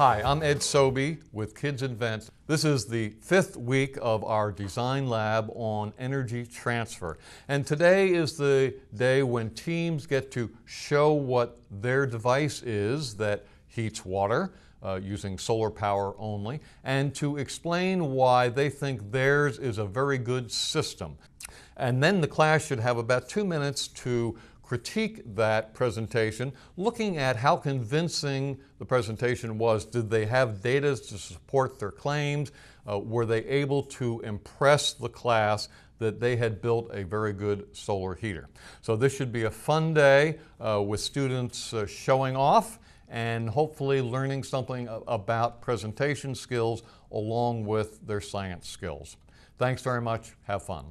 Hi, I'm Ed Sobey with Kids Invent. This is the fifth week of our design lab on energy transfer. And today is the day when teams get to show what their device is that heats water. Uh, using solar power only, and to explain why they think theirs is a very good system. And then the class should have about two minutes to critique that presentation, looking at how convincing the presentation was. Did they have data to support their claims? Uh, were they able to impress the class that they had built a very good solar heater? So this should be a fun day uh, with students uh, showing off and hopefully learning something about presentation skills along with their science skills. Thanks very much. Have fun.